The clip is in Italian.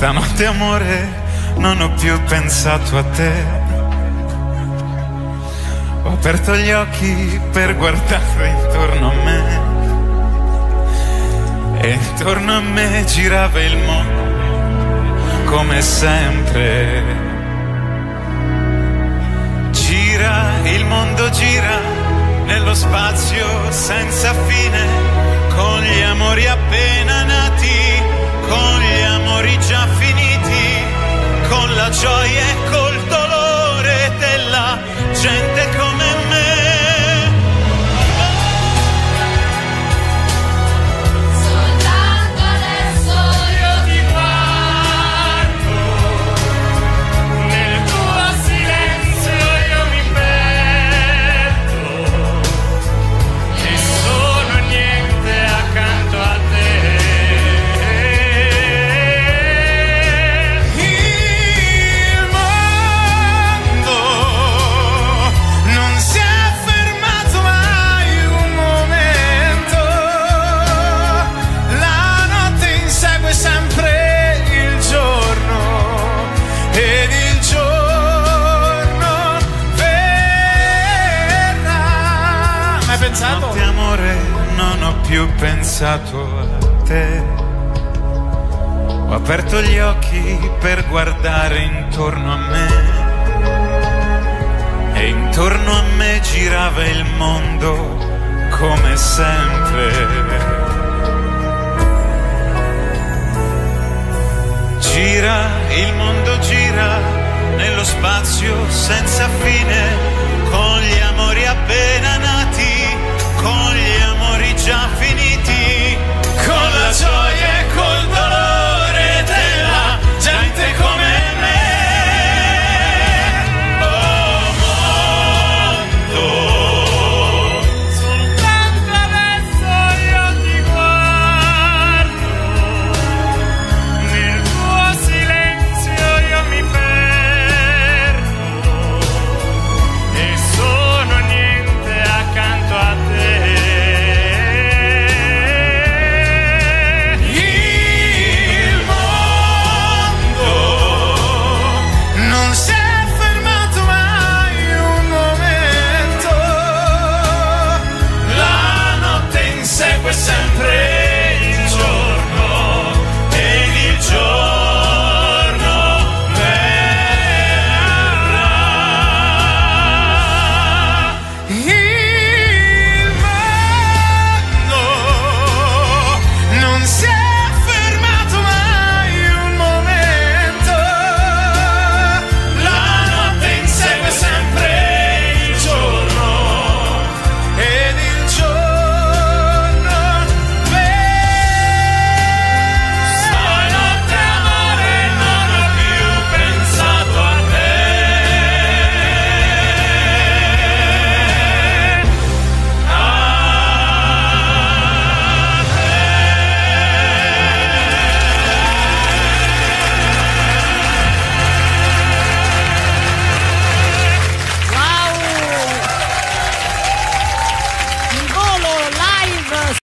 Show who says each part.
Speaker 1: Notte amore, non ho più pensato a te. Ho aperto gli occhi per guardare intorno a me. E intorno a me girava il mondo, come sempre. Gira, il mondo gira nello spazio senza fine, con gli amori con pensato? Notte amore, non ho più pensato a te. Ho aperto gli occhi per guardare intorno a me e intorno a me girava il mondo come sempre. Gira, il mondo gira nello spazio senza fine, con gli amori appena